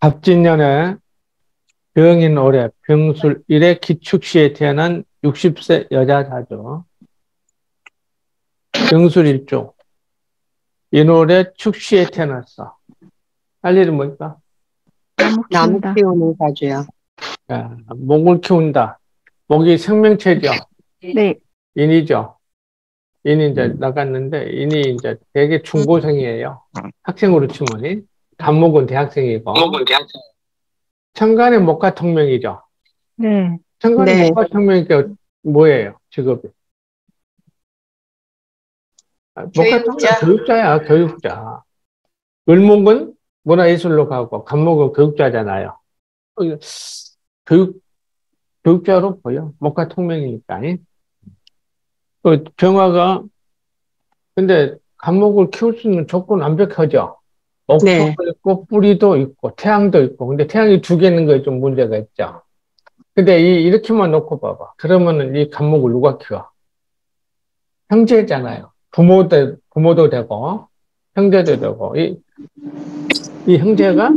갑진년에 병인 올해 병술 1회 기축시에 태어난 60세 여자사죠. 병술 1조. 인월에 축시에 태어났어. 할 일은 뭘까? 나무 키우는 사주야. 야, 목을 키운다. 목이 생명체죠. 네. 인이죠. 인이 이제 나갔는데 인이 이제 되게 중고생이에요. 학생으로 치면 간목은 대학생이고. 천간의 목화 통명이죠. 네. 천간의 네. 목화 통명이니까 뭐예요? 직업이? 아, 목화 통명 교육자. 교육자야, 교육자. 을목은 문화예술로 가고 간목은 교육자잖아요. 어, 교육 교육자로 보여. 목화 통명이니까. 그 병화가 근데 간목을 키울 수 있는 조건 완벽하죠. 옥토도 네. 있고 뿌리도 있고 태양도 있고 근데 태양이 두 개 있는 거에 좀 문제가 있죠. 근데 이 이렇게만 놓고 봐봐. 그러면은 이 간목을 누가 키워? 형제잖아요. 부모도 부모도 되고 형제도 되고 이, 이 형제가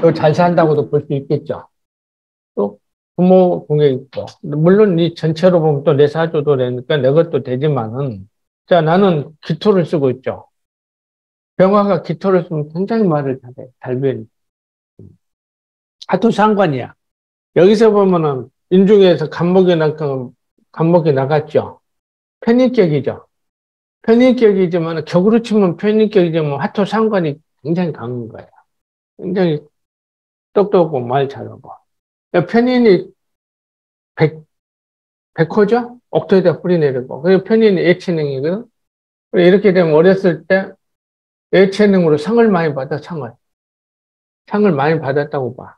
더잘 산다고도 볼 수 있겠죠. 또 부모 공에 있고 물론 이 전체로 보면 또 내 사주도 되니까 내 것도 되지만은 자 나는 기토를 쓰고 있죠. 병화가 기토를 쓰면 굉장히 말을 잘해 달변 하도 상관이야. 여기서 보면은 인중에서 간목이 나 간목이 나갔죠. 편입격이죠. 편입격이지만 격으로 치면 편입격이지만 화토 상관이 굉장히 강한 거예요. 굉장히 똑똑하고 말 잘하고. 편인이 백, 백호죠? 옥토에다 뿌리 내리고. 그리고 편인이 예체능이거든? 그리고 이렇게 되면 어렸을 때 예체능으로 상을 많이 받아, 상을. 상을 많이 받았다고 봐.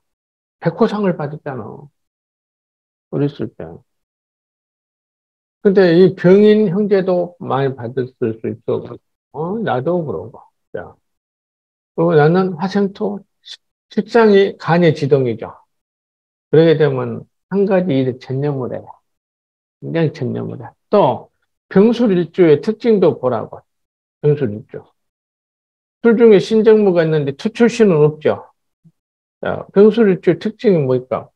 백호상을 받았잖아. 어렸을 때. 근데 이 병인 형제도 많이 받았을 수 있어. 어, 나도 그러고. 자. 그리고 나는 화생토, 식상이 간의 지동이죠. 그러게 되면 한 가지 일에 전념을 해요. 굉장히 전념을 해. 또 병술일주의 특징도 보라고. 병술일주. 술 중에 신정무가 있는데 투출신은 없죠. 자, 병술일주의 특징이 뭘까?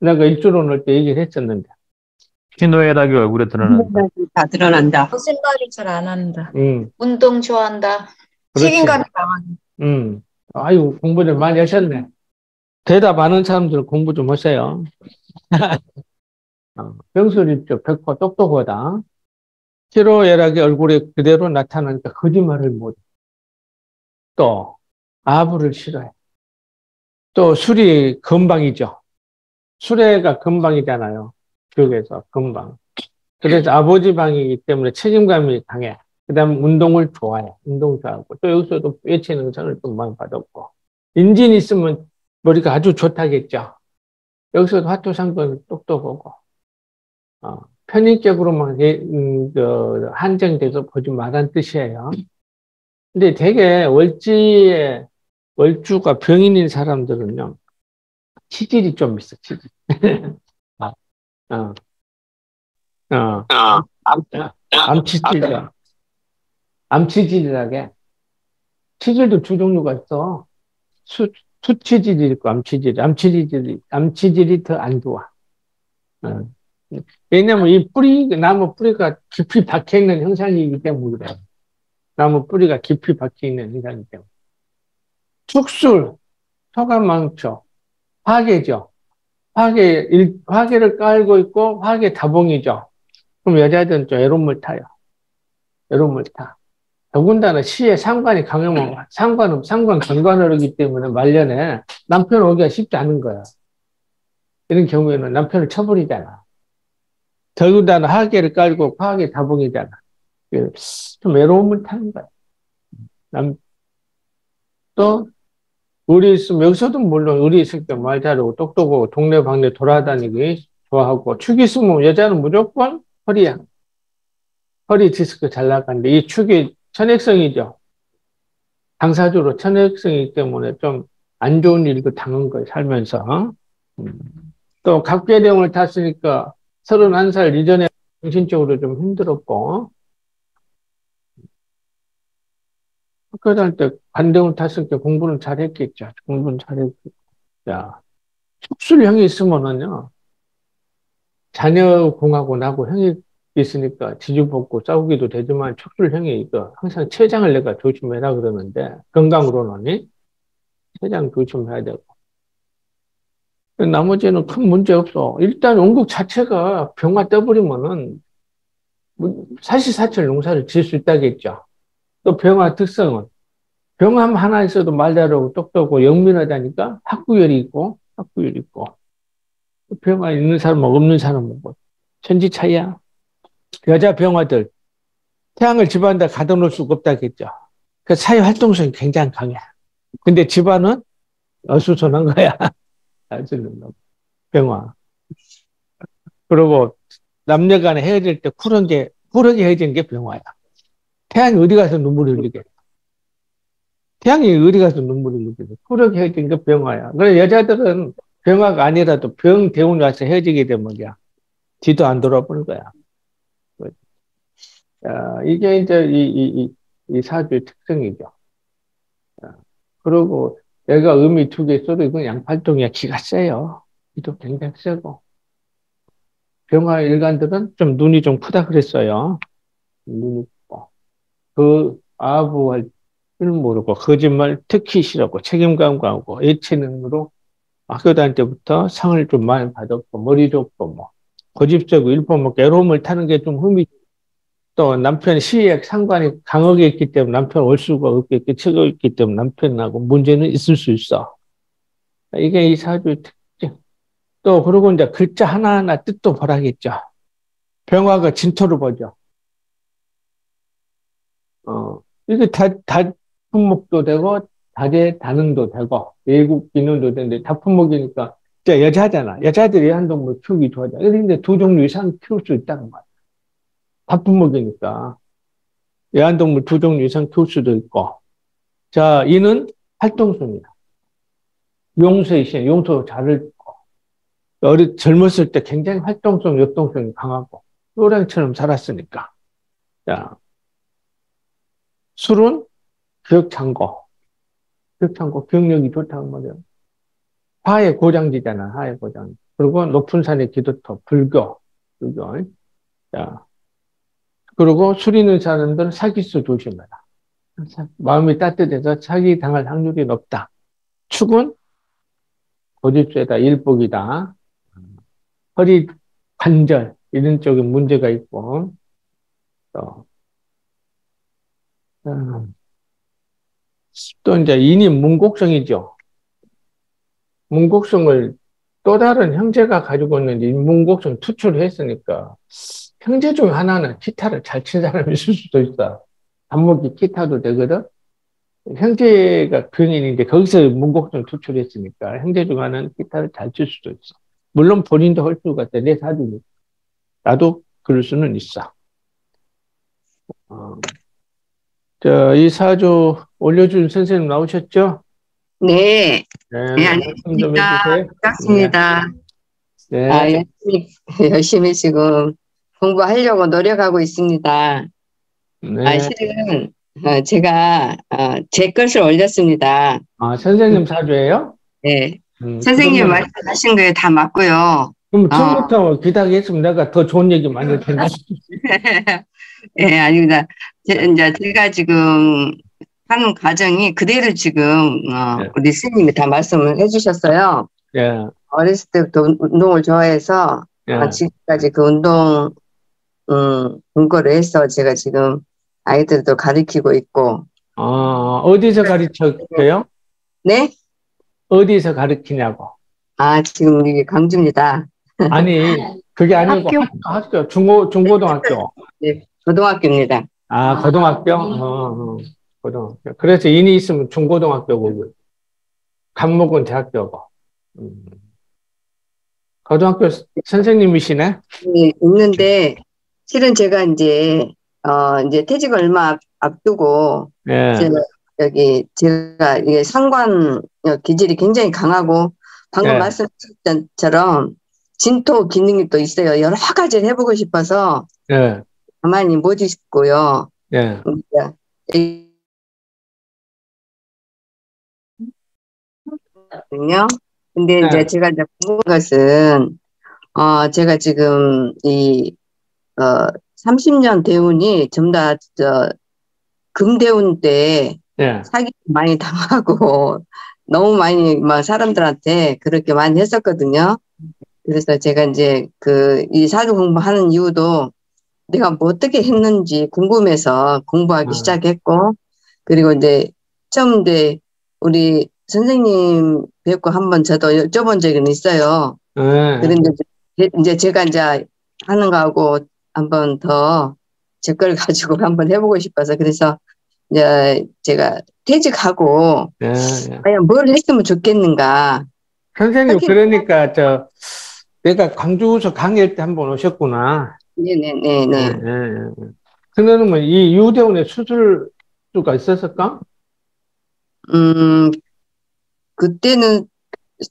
내가 일주로 넣을 때 얘기를 했었는데. 희노애락이 얼굴에 드러난다. 다 드러난다. 거짓말을 잘안 한다. 음, 운동 좋아한다. 그렇지. 책임감이 강하다. 음. 아유, 공부를 많이 하셨네. 대답 아는 사람들은 공부 좀 하세요. 어, 병술일주, 백호 똑똑하다. 희로애락이 얼굴에 그대로 나타나니까 거짓말을 못. 또, 아부를 싫어해. 또, 술이 건방이죠. 수레가 건방이잖아요. 교육에서 건방. 그래서 아버지 방이기 때문에 책임감이 강해. 그 다음에 운동을 좋아해. 운동 좋아하고. 또 여기서도 외치는 상을 좀 많이 받았고. 인진 있으면 머리가 아주 좋다겠죠. 여기서도 화토상권 똑똑하고. 어, 편익적으로만 예, 음, 그, 한정돼서 보지 말란 뜻이에요. 근데 되게 월지에, 월주가 병인인 사람들은요, 치질이 좀 있어, 치질. 어, 어, 어, 암치질이야. 암치질이라게. 치질도 두 종류가 있어. 수, 수치질이 있고 암치질, 암치질이, 암치질이 더 안 좋아. 어. 왜냐면 이 뿌리, 나무 뿌리가 깊이 박혀 있는 형상이기 때문에 그래. 나무 뿌리가 깊이 박혀 있는 형상이기 때문에. 축술, 소가망초, 화계죠. 화계, 일, 화계를 깔고 있고 화계 다봉이죠. 그럼 여자들은 좀 애로움을 타요. 애로움을 타. 더군다나 시에 상관이 강하면 상관은 상관 강관을 하기 때문에 말년에 남편 오기가 쉽지 않은 거야. 이런 경우에는 남편을 쳐버리잖아. 더군다나 하계를 깔고 화계 다봉이잖아. 그좀 외로움을 타는 거야. 남, 또, 우리 있으면, 여기서도 물론 우리 있을 때 말 잘하고 똑똑하고 동네방네 돌아다니기 좋아하고, 축이 있으면 여자는 무조건 허리야. 허리 디스크 잘 나가는데, 이 축이 천액성이죠. 당사주로 천액성이기 때문에 좀 안 좋은 일도 당한 거예요, 살면서. 음. 또 각계령을 탔으니까 31살 이전에 정신적으로 좀 힘들었고, 학교 다닐 때 관대원 탔으니까 공부는 잘했겠죠. 공부는 잘했겠죠. 야, 축술 형이 있으면은요, 자녀 공하고 나고 형이 있으니까 지주볶고 싸우기도 되지만 축술 형이 이거 항상 췌장을 내가 조심해라 그러는데 건강으로는 췌장 조심해야 되고 나머지는 큰 문제 없어. 일단 원국 자체가 병화 떠버리면은 뭐 사시사철 농사를 지을 수 있다겠죠. 또 병화 특성은 병함 하나 있어도 말 잘하고 똑똑하고 영민하다니까 학구열이 있고 학구열이 있고 병화 있는 사람은 없는 사람은 뭐 천지 차이야. 여자 병화들 태양을 집안에다 가둬놓을 수가 없다겠죠. 그 사회 활동성이 굉장히 강해. 근데 집안은 어수선한 거야. 병화. 그리고 남녀 간에 헤어질 때 쿨한 게, 쿨하게 헤어지는 게 병화야. 태양이 어디 가서 눈물을 흘리게. 태양이 어디 가서 눈물을 흘리게. 쿨하게 헤어지는 게 병화야. 그래, 여자들은 병화가 아니라도 병 대운이 와서 헤어지게 되면 야 뒤도 안 돌아보는 거야. 야, 이게 이제 이, 이, 이, 이 사주의 특성이죠. 야, 그리고 얘가 음이 두개 써도 이건 양팔동이야. 기가 세요. 기도 굉장히 세고. 병화 일간들은 좀 눈이 좀 크다 그랬어요. 눈이. 그 아부할 줄 모르고 거짓말 특히 싫었고 책임감 가고 예체능으로 학교 다닐 때부터 상을 좀 많이 받았고 머리 좋고 뭐 고집적이고 일본 뭐 괴로움을 타는 게 좀 흠이 또 남편 시액 상관이 강하게 있기 때문에 남편 올 수가 없겠기 치고 있기 때문에 남편하고 문제는 있을 수 있어. 이게 이 사주의 특징. 또 그러고 이제 글자 하나하나 뜻도 보라겠죠. 병화가 진토를 보죠. 어, 이게 다, 다 품목도 되고 다재 다능도 되고 외국 기능도 되는데 다 품목이니까 자 여자잖아. 여자들이 한동물 키우기 좋아하잖아. 그런데 두 종류 이상 키울 수 있다는 거야. 다 품목이니까 애완동물 두 종류 이상 키울 수도 있고 자 이는 활동성이야 용서의 신 용서 잘을 듣고 어리 젊었을 때 굉장히 활동성 역동성이 강하고 노랑처럼 살았으니까 자 술은 기억창고 기억창고 기억력이 좋다는 거죠 하의 고장지잖아 하의 고장 그리고 높은 산의 기도터 불교 불교 자 그리고 술 있는 사람들은 사기수 조심해라. 마음이 따뜻해서 사기 당할 확률이 높다. 축은 고집세다, 일복이다. 허리 관절 이런 쪽에 문제가 있고 또, 음, 또 이제 인이 문곡성이죠. 문곡성을 또 다른 형제가 가지고 있는 이 문곡성 투출했으니까 형제 중 하나는 기타를 잘 치는 사람이 있을 수도 있어. 안목이 기타도 되거든. 형제가 병인인데 거기서 문곡좀 투출했으니까 형제 중 하나는 기타를 잘 칠 수도 있어. 물론 본인도 할 수가 있다. 내 사주니. 나도 그럴 수는 있어. 어. 자, 이 사주 올려준 선생님 나오셨죠? 네. 네. 네, 안녕하십니까. 해주세요. 반갑습니다. 네. 아, 열심히, 열심히 지금 공부하려고 노력하고 있습니다. 네. 아, 실은 어, 제가 어, 제 것을 올렸습니다. 아, 선생님 사주예요? 네. 음, 선생님 그러면- 말씀하신 거에 다 맞고요. 그럼 아. 처음부터 기다리겠으면 내가 더 좋은 얘기 많이 할 텐데. 예, 아닙니다. 제, 이제 제가 지금 하는 과정이 그대로 지금 어, 네. 우리 스님이 다 말씀을 해주셨어요. 예, 어렸을 때부터 운- 운동을 좋아해서 예. 아, 지금까지 그 운동 음, 공부를 해서 제가 지금 아이들도 가르치고 있고 어, 어디서 가르쳐요? 네? 어디서 가르치냐고. 아, 지금 이게 광주입니다. 아니, 그게 아니고 학교. 학교, 학교, 중고, 중고등학교. 네, 고등학교입니다. 아, 고등학교? 어, 어, 고등학교. 그래서 인이 있으면 중고등학교고, 감목은 대학교고. 음. 고등학교 선생님이시네? 네, 있는데 실은 제가 이제 어 이제 퇴직 얼마 앞- 앞두고 예. 제가 여기 제가 이게 상관 기질이 굉장히 강하고 방금 네. 말씀하셨던 처럼 진토 기능이 또 있어요. 여러 가지를 해보고 싶어서 예. 가만히 못 있고요. 예. 거든요. 근데 이제 네. 제가 이제 궁금한 것은 어 제가 지금 이어 30년 대운이 전부 다저 금대운 때 네. 사기 많이 당하고 너무 많이 막 사람들한테 그렇게 많이 했었거든요. 그래서 제가 이제 그 이 사주 공부하는 이유도 내가 뭐 어떻게 했는지 궁금해서 공부하기 아. 시작했고 그리고 이제 처음 이제 우리 선생님 뵙고 한번 저도 여쭤본 적은 있어요. 예. 그런데 이제, 제가 이제 하는 거하고 한번 더 제 걸 가지고 한번 해보고 싶어서 그래서 이제 제가 퇴직하고 예, 예. 과연 뭘 했으면 좋겠는가. 선생님, 그러니까, 저, 내가 광주에서 강의할 때 한번 오셨구나. 네네네네. 예, 예, 예. 그러면 뭐, 이 유대원의 수술수가 있었을까? 음, 그때는,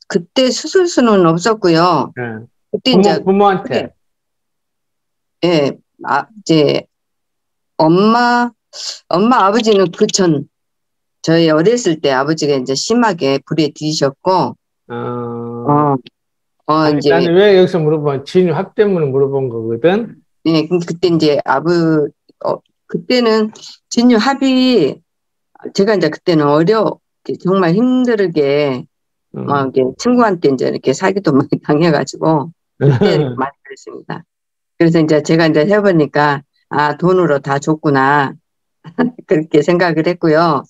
그때 수술수는 없었고요. 예. 그때 부모, 이제, 부모한테. 예, 아, 이제, 엄마, 엄마 아버지는 그 전, 저희 어렸을 때 아버지가 이제 심하게 불에 뒤셨고, 어, 어, 어, 아니, 이제, 나는 왜 여기서 물어보면 진유학 때문에 물어본 거거든. 예, 근데 그때 이제 아버, 어, 그때는 진유 합의, 제가 이제 그때는 어려, 정말 힘들게, 음. 막 이게 친구한테 이제 이렇게 사기도 많이 당해가지고, 그때 많이 그랬습니다. 그래서 이제 제가 이제 해보니까, 아, 돈으로 다 줬구나. 그렇게 생각을 했고요.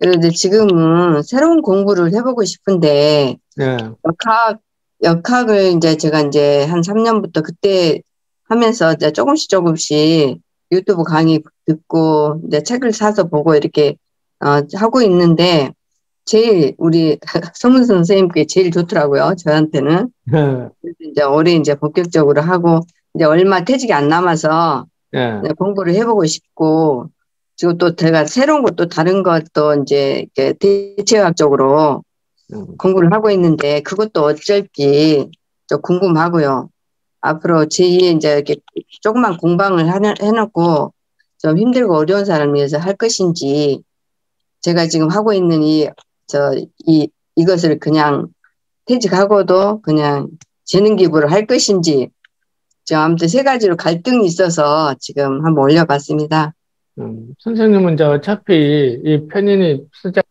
이제 지금은 새로운 공부를 해보고 싶은데, 예. 역학, 역학을 이제 제가 이제 한 3년부터 그때 하면서 이제 조금씩 조금씩 유튜브 강의 듣고 이제 책을 사서 보고 이렇게 어, 하고 있는데 제일 우리 성문 선생님께 제일 좋더라고요. 저한테는. 그래서 이제 올해 이제 본격적으로 하고 이제 얼마 퇴직이 안 남아서 예. 이제 공부를 해보고 싶고 지금 또 제가 새로운 것도 다른 것도 이제 대체학적으로 음. 공부를 하고 있는데 그것도 어쩔지 좀 궁금하고요. 앞으로 제2의 이제 이렇게 조그만 공방을 해놓고 좀 힘들고 어려운 사람을 위해서 할 것인지 제가 지금 하고 있는 이, 저, 이, 이것을 그냥 퇴직하고도 그냥 재능 기부를 할 것인지 지금 아무튼 세 가지로 갈등이 있어서 지금 한번 올려봤습니다. 음, 선생님은 이제 어차피 이 편인이 쓰자.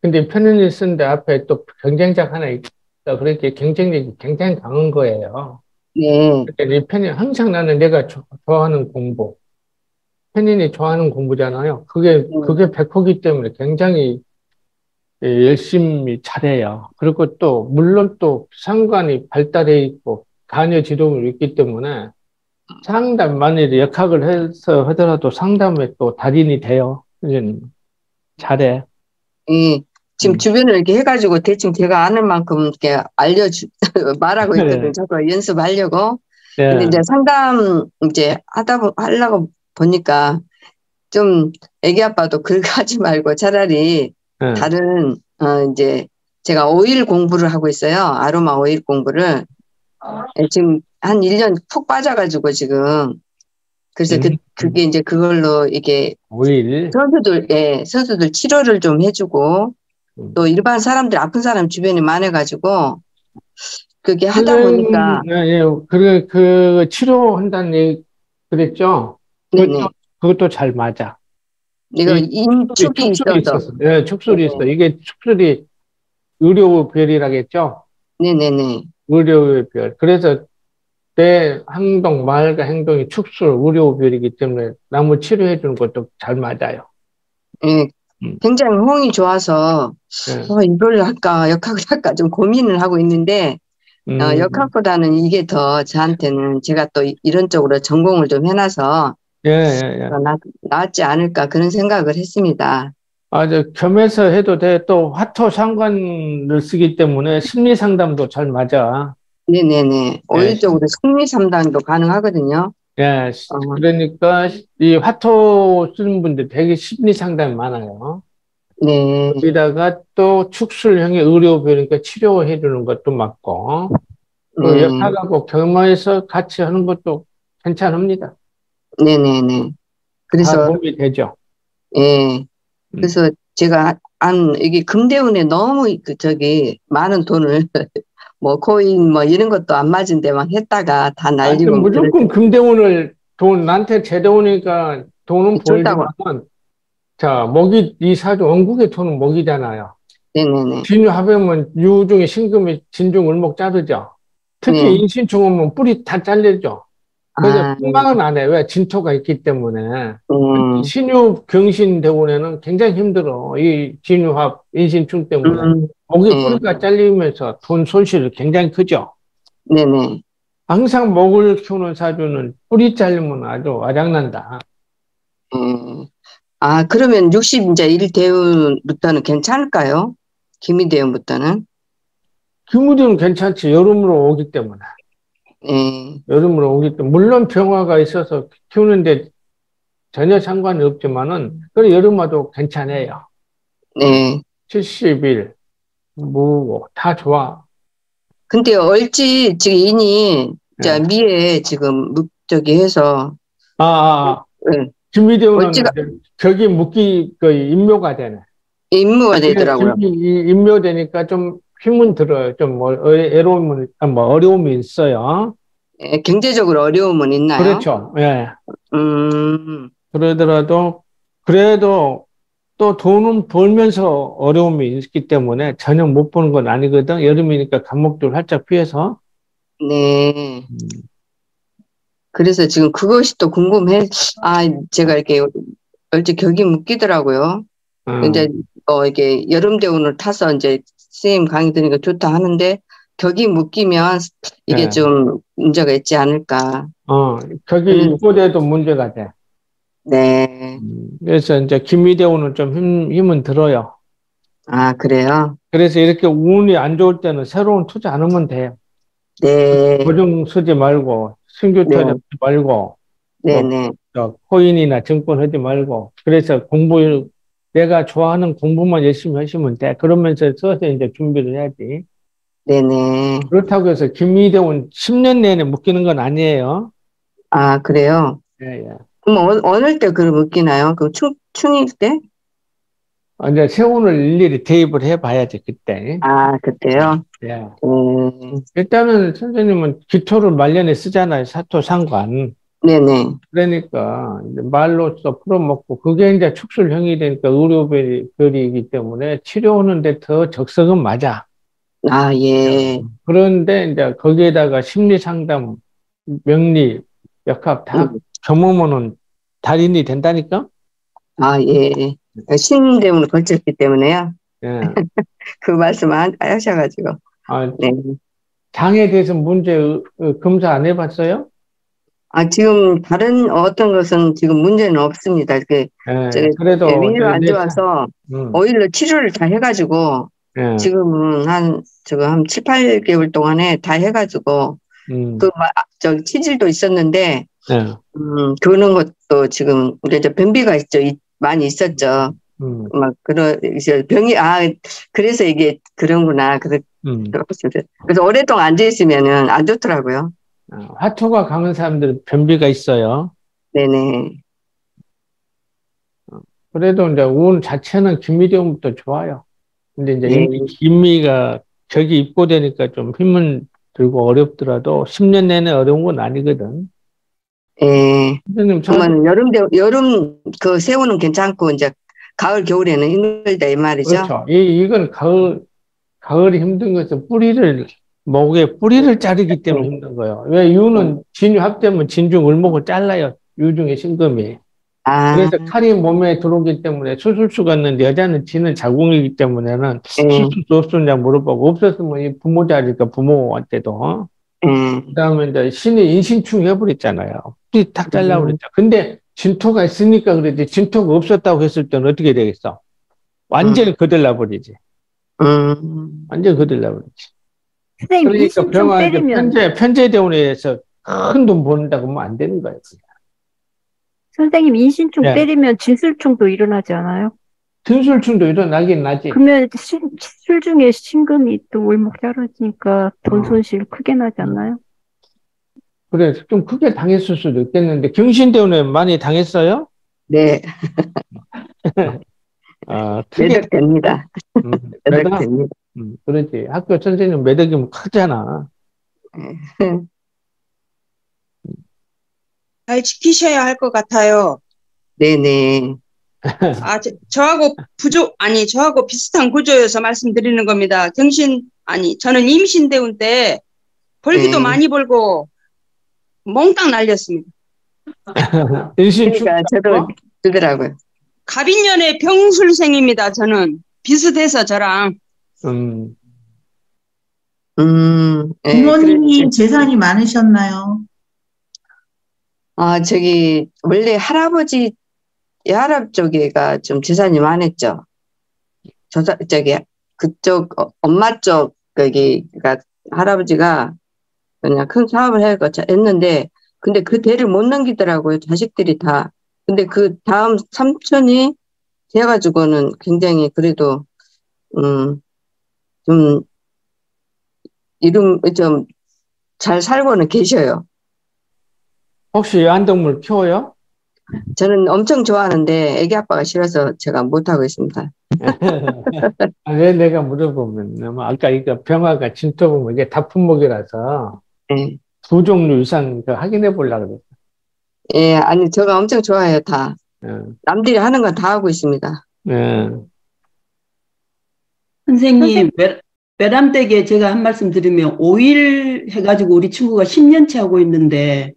근데 편인이 쓰는데 앞에 또 경쟁작 하나 있다. 그렇게 경쟁력이 굉장히 강한 거예요. 네, 그러니까 이 편인, 항상 나는 내가 조- 좋아하는 공부. 편인이 좋아하는 공부잖아요. 그게, 음. 그게 백호기 때문에 굉장히 예, 열심히 잘해요. 그리고 또, 물론 또 상관이 발달해 있고, 간여 지도물이 있기 때문에 상담, 만일 역학을 해서 하더라도 상담에 또 달인이 돼요. 선생님. 잘해. 예. 지금 음. 주변을 이렇게 해가지고 대충 제가 아는 만큼 이렇게 알려주, 말하고 있거든요. 네. 자꾸 연습하려고. 예. 근데 이제 상담 이제 하다 보, 하려고 보니까 좀 애기 아빠도 글 하지 말고 차라리 예. 다른, 어, 이제 제가 오일 공부를 하고 있어요. 아로마 오일 공부를. 예, 지금 한 1년 푹 빠져가지고 지금. 그래서 그, 음. 그게 이제 그걸로 이게 오일. 선수들, 예, 선수들 치료를 좀 해주고, 음. 또 일반 사람들, 아픈 사람 주변에 많아가지고, 그게 하다 보니까, 예, 예. 그, 그, 치료한다는 얘기, 그랬죠? 네네. 그것도, 그것도 잘 맞아. 내가 이 인축이 있었어. 예, 축술이 네. 있어. 이게 축술이 의료별이라겠죠? 네네네. 의료의 별. 그래서 내 행동, 말과 행동이 축술, 의료별이기 때문에 나무 치료해 주는 것도 잘 맞아요. 예, 음. 굉장히 호응이 좋아서, 예. 어, 이걸 할까, 역학을 할까 좀 고민을 하고 있는데, 음, 어, 역학보다는 이게 더 저한테는 제가 또 이- 이런 쪽으로 전공을 좀 해놔서 예, 예, 예. 더 나, 낫지 않을까 그런 생각을 했습니다. 아, 저, 겸해서 해도 돼. 또, 화토 상관을 쓰기 때문에 심리 상담도 잘 맞아. 네네네. 오일적으로 심리 상담도 가능하거든요. 예, 어. 그러니까 이 화토 쓰는 분들 되게 심리 상담이 많아요. 네. 거기다가 또 축술형의 의료비니까 치료해 주는 것도 맞고, 그 네. 역학하고 겸해서 같이 하는 것도 괜찮습니다. 네네네. 다 그래서, 도움이 되죠. 예. 그래서 제가 안 이게 금대운에 너무 그 저기 많은 돈을 뭐 코인 뭐 이런 것도 안 맞은 데만 했다가 다 아니, 날리고 무조건 금대운을 돈 나한테 제대오니까 돈은 줬다고. 보이지만 자 목이 이 사주 원국의 돈은 목이잖아요. 네네네 진유합하면 유중에 신금이 진중 을목 자르죠. 특히 네. 인신충 오면 뿌리 다 잘리죠. 그래서 아, 풍망은 안 해. 왜? 진토가 있기 때문에. 음, 신유 경신 대운에는 굉장히 힘들어. 이 진유합 인신충 때문에. 음, 목이 음. 뿌리가 잘리면서 돈 손실이 굉장히 크죠. 네네 항상 목을 키우는 사주는 뿌리 잘리면 아주 와장난다. 음. 아 그러면 60 이제 1대운부터는 괜찮을까요? 기미대운부터는 기무디는 괜찮지. 여름으로 오기 때문에. 네. 여름으로 오기 때문에. 물론 병화가 있어서 키우는데 전혀 상관이 없지만은, 그래, 여름 와도 괜찮아요. 네. 70일, 뭐, 다 좋아. 근데 얼지 지금 인이 자 네. 미에 지금 묵 저기 해서 아, 아, 네. 김미대우는 어찌가- 격이 묶기, 그, 임묘가 되네. 임무가 되더라고요. 임묘되니까 좀 힘은 들어요. 좀 뭐, 어- 애로움은, 아, 뭐, 어려움이 있어요. 예, 경제적으로 어려움은 있나요? 그렇죠. 예. 음, 그러더라도, 그래도 또 돈은 벌면서 어려움이 있기 때문에 전혀 못 보는 건 아니거든. 여름이니까 감목들 활짝 피해서. 네. 그래서 지금 그것이 또 궁금해. 아, 제가 이렇게 얼지 격이 묶이더라고요. 음, 이제 어 이게 여름 대운을 타서 이제 선생님 강의 들으니까 좋다 하는데 격이 묶이면 이게 네. 좀 문제가 있지 않을까. 어, 음. 입고돼도 문제가 돼. 네. 음, 그래서 이제 김미대우는 좀 힘, 힘은 들어요. 아, 그래요? 그래서 이렇게 운이 안 좋을 때는 새로운 투자 안 하면 돼. 네. 보증 쓰지 말고, 신규 투자 네. 하지 말고, 네네. 저 코인이나 증권 하지 말고. 그래서 공부, 내가 좋아하는 공부만 열심히 하시면 돼. 그러면서 써서 이제 준비를 해야지. 네네. 그렇다고 해서 김미대운 10년 내내 묶이는 건 아니에요. 아, 그래요? 예, 예. 그럼 어, 어느 때 그걸 묶이나요? 그 충, 충일 때? 어, 이제 세운을 일일이 대입을 해봐야지, 그때. 아, 그때요? 예. 음, 일단은 선생님은 기초를 말년에 쓰잖아요. 사토 상관. 네네. 그러니까 말로써 풀어먹고 그게 이제 축술형이 되니까 의료별이기 때문에 치료하는데 더 적성은 맞아. 아, 예. 그런데 이제 거기에다가 심리 상담, 명리, 역학 다 음. 겸으면은 달인이 된다니까? 아, 예. 신 때문에 걸쳤기 때문에요. 예. 그 말씀 하- 하셔가지고. 아, 네. 장에 대해서 문제 어, 검사 안 해봤어요? 아, 지금 다른 어떤 것은 지금 문제는 없습니다. 그, 예. 그래도 예, 위가 안 내- 내- 좋아서 음, 오일로 치료를 다 해가지고 예. 지금은 한, 지금 한 7, 8개월 동안에 다 해가지고 음, 그, 마- 저 치질도 있었는데, 예. 음, 그런 것도 지금, 이제 변비가 있죠. 이- 많이 있었죠. 음, 막, 그런, 이제 병이, 아, 그래서 이게 그런구나. 그래서, 음. 그래서 오랫동안 앉아 있으면은 안 좋더라고요. 어, 화토가 강한 사람들은 변비가 있어요. 네네. 그래도 이제 운 자체는 김미령부터 좋아요. 근데 이제 네. 김미가 격이 입고되니까 좀 힘은 들고 어렵더라도 10년 내내 어려운 건 아니거든. 예. 선생님, 저, 그러면 여름, 대- 여름 그 새우는 괜찮고, 이제 가을, 겨울에는 힘들다, 이 말이죠. 그렇죠. 이, 이건 가을, 가을이 힘든 것은 뿌리를, 목에 뿌리를 자르기 때문에 힘든 거예요. 왜 유는 진유 합되면 진중 을목을 잘라요. 유중의 신금이. 아, 그래서 칼이 몸에 들어오기 때문에 수술 수가 있는데 여자는 지는 자궁이기 때문에는 예, 수술 수 없었냐 물어보고 없었으면 이 부모 자리니까 부모한테도 예. 그다음에 이제 신이 인신충 해버렸잖아요. 뿌리 탁 잘라버렸죠. 근데 진토가 있으니까 그러지 진토가 없었다고 했을 때는 어떻게 되겠어? 완전히 거들나버리지. 음, 완전히 거들나버리지. 선생님 그러니까 이제 때리면 편제 편제 대원에서 큰 돈 버는다고 하면 안 되는 거예요. 선생님 인신충 네. 때리면 진술충도 일어나지 않아요? 진술충도 일어나긴 나지. 그러면 신, 술 중에 신금이 또 월목 자라지니까 돈 어. 손실 크게 나지 않나요? 그래 좀 크게 당했을 수도 있겠는데 경신대원에 많이 당했어요? 네. 어, 크게, 매덕됩니다. 음, 매덕, 매덕됩니다. 음, 그렇지. 학교 선생님 매덕이면 크잖아. 잘 지키셔야 할 것 같아요. 네네. 아, 저, 저하고 부족, 아니, 저하고 비슷한 구조여서 말씀드리는 겁니다. 경신, 아니, 저는 임신대운 때 벌기도 네. 많이 벌고 몽땅 날렸습니다. 축, 그러니까 저도 어? 그러더라고요. 갑인년의 병술생입니다. 저는 비슷해서 저랑 음, 음, 예, 부모님이. 재산이 많으셨나요? 아, 저기, 원래 할아버지, 할아버지 쪽에가 좀 재산이 많았죠. 저, 저기, 그쪽, 어, 엄마 쪽, 거기가, 할아버지가 그냥 큰 사업을 해가 했는데, 근데 그 대를 못 넘기더라고요. 자식들이 다. 근데 그 다음 삼촌이 돼가지고는 굉장히 그래도, 음, 좀, 이름, 좀, 잘 살고는 계셔요. 혹시 애완동물 키워요? 저는 엄청 좋아하는데 애기 아빠가 싫어서 제가 못하고 있습니다. 아, 왜 내가 물어보면, 뭐 아까 이거 병화가 진토 보면 이게 다 품목이라서 예. 두 종류 이상 그 확인해 보려고 그랬어. 예, 아니, 제가 엄청 좋아해요, 다. 예, 남들이 하는 건 다 하고 있습니다. 예. 선생님, 외- 외람댁에 제가 한 말씀 드리면 5일 해가지고 우리 친구가 10년째 하고 있는데